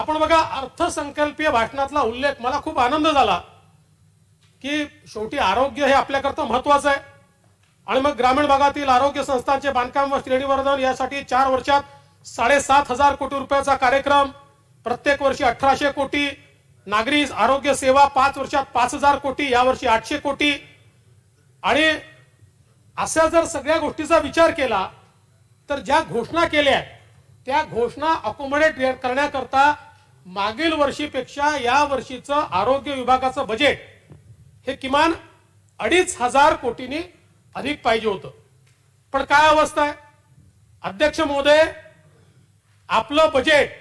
आपण बघा अर्थसंकल्पीय भाषणातला उल्लेख मला खूप आनंद झाला की शेवटी आरोग्य हे आपल्याकरता महत्वाचं आहे. आणि मग ग्रामीण भागातील आरोग्य संस्थांचे बांधकाम व श्रेणीवर्धन यासाठी चार वर्षात साडेसात हजार कोटी रुपयाचा कार्यक्रम प्रत्येक वर्षी अठराशे कोटी नागरी आरोग्य सेवा पाच वर्षात पाच हजार कोटी यावर्षी आठशे कोटी. आणि अशा जर सगळ्या गोष्टीचा विचार केला तर ज्या घोषणा केल्या त्या घोषणा अकोमोडेट करण्याकरता मागील वर्षीपेक्षा या वर्षीचं आरोग्य विभागाचं बजेट हे किमान अडीच हजार कोटींनी अधिक पाहिजे होतं. पण काय अवस्था आहे? अध्यक्ष महोदय आपलं बजेट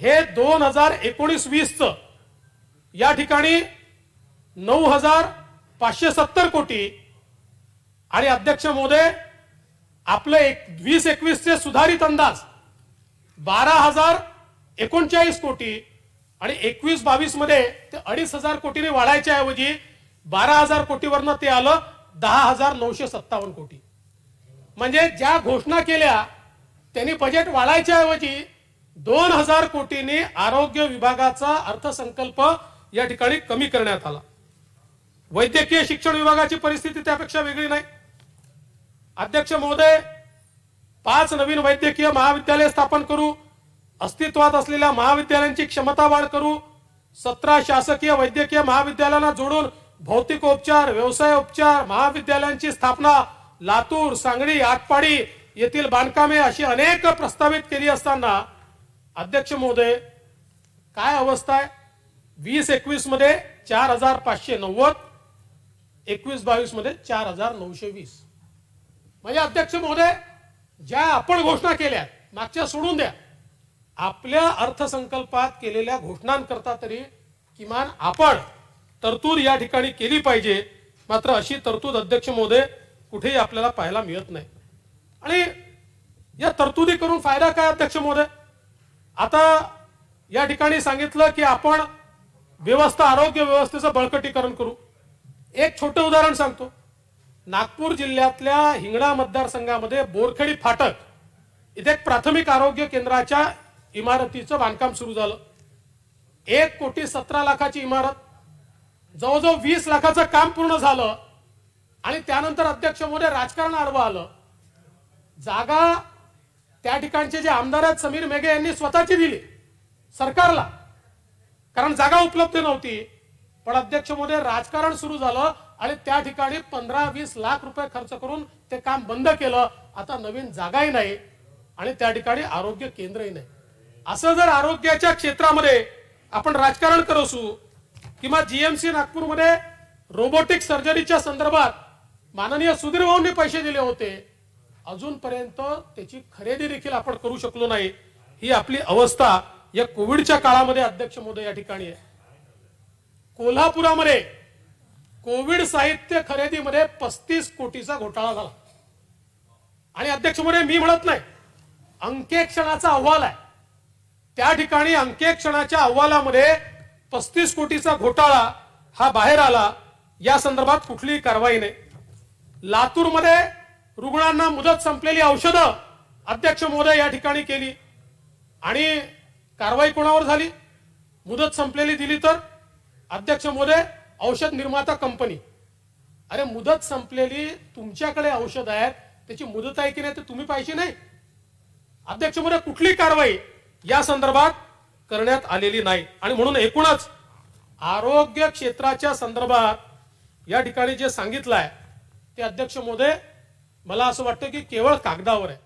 हे दोन हजार एकोणीस वीसचं या ठिकाणी नऊ हजार पाचशे सत्तर कोटी आणि अध्यक्ष महोदय आपलं एक वीस एकवीसचे सुधारित अंदाज बारा हजार एकोणचाळीस कोटी आणि एकवीस बावीसमध्ये ते अडीच हजार कोटीने वाढायच्या ऐवजी बारा हजार कोटीवरनं ते आलं दहा हजार नऊशे सत्तावन्न कोटी. म्हणजे ज्या घोषणा केल्या त्यांनी बजेट वाढायच्या ऐवजी दोन हजार कोटीने आरोग्य विभागाचा अर्थसंकल्प या ठिकाणी कमी करण्यात आला. वैद्यकीय शिक्षण विभागाची परिस्थिती त्यापेक्षा वेगळी नाही. अध्यक्ष महोदय पाच नवीन वैद्यकीय महाविद्यालय स्थापन करू अस्तित्वात असलेल्या महाविद्यालयांची क्षमता वाढ करू सतरा शासकीय वैद्यकीय महाविद्यालयांना जोडून भौतिक उपचार व्यवसाय उपचार महाविद्यालयांची स्थापना लातूर सांगली आटपाडी येथील बांधकामे अशी अनेक प्रस्तावित केली असताना अध्यक्ष महोदय काय अवस्था आहे? वीस एकवीसमध्ये चार हजार पाचशे नव्वद एकवीस बावीसमध्ये चार हजार नऊशे वीस म्हणजे अध्यक्ष महोदय ज्या आपण घोषणा केल्या मागच्या सोडून द्या. आपल्या अर्थसंकल्पात केलेल्या घोषणांकरता तरी किमान आपण तरतूद या ठिकाणी केली पाहिजे. मात्र अशी तरतूद अध्यक्ष महोदय कुठेही आपल्याला पाहायला मिळत नाही. आणि या तरतुदी करून फायदा काय अध्यक्ष महोदय? आता या ठिकाणी सांगितलं की आपण व्यवस्था आरोग्य व्यवस्थेचं बळकटीकरण करू. एक छोटं उदाहरण सांगतो. नागपूर जिल्ह्यातल्या हिंगणा मतदारसंघामध्ये बोरखेडी फाटक इथे एक प्राथमिक आरोग्य केंद्राच्या इमारतीचं बांधकाम सुरू झालं. एक कोटी सतरा लाखाची इमारत जवळजवळ वीस लाखाचं काम पूर्ण झालं आणि त्यानंतर अध्यक्ष मोदी राजकारण आडवं आलं. जागा त्या ठिकाणचे जे आमदार आहेत समीर मेघे यांनी स्वतःची दिली सरकारला. कारण जागा उपलब्ध नव्हती पण अध्यक्ष मोदी राजकारण सुरू झालं आणि त्या ठिकाणी पंधरा वीस लाख रुपये खर्च करून ते काम बंद केलं. आता नवीन जागाही नाही आणि त्या ठिकाणी आरोग्य केंद्रही नाही. असं जर आरोग्याच्या क्षेत्रामध्ये आपण राजकारण करत असू किंवा जीएमसी नागपूरमध्ये रोबोटिक सर्जरीच्या संदर्भात माननीय सुधीर भाऊंनी पैसे दिले होते अजूनपर्यंत त्याची खरेदी देखील आपण करू शकलो नाही. ही आपली अवस्था या कोविडच्या काळामध्ये अध्यक्ष मोदी या ठिकाणी आहे. कोल्हापुरामध्ये कोविड साहित्य खरेदीमध्ये पस्तीस कोटीचा घोटाळा झाला. आणि अध्यक्ष मोदी मी म्हणत नाही अंकेक्षणाचा अहवाल आहे. त्या ठिकाणी अंकेक्षणाच्या अहवालामध्ये पस्तीस कोटीचा घोटाळा हा बाहेर आला. या संदर्भात कुठलीही कारवाई नाही. लातूरमध्ये रुग्णांना मुदत संपलेली औषधं अध्यक्ष महोदय या ठिकाणी केली. आणि कारवाई कोणावर झाली? मुदत संपलेली दिली तर अध्यक्ष महोदय औषध निर्माता कंपनी. अरे मुदत संपलेली तुमच्याकडे औषध आहेत त्याची मुदत आहे की नाही ते तुम्ही पाहिजे नाही? अध्यक्ष महोदय कुठली कारवाई? या संदर्भात करण्यात आलेली नाही. आणि म्हणून एकूणच आरोग्य क्षेत्राच्या संदर्भात या ठिकाणी जे सांगितलं आहे ते अध्यक्ष महोदय मला असं वाटतं की केवळ कागदावर आहे.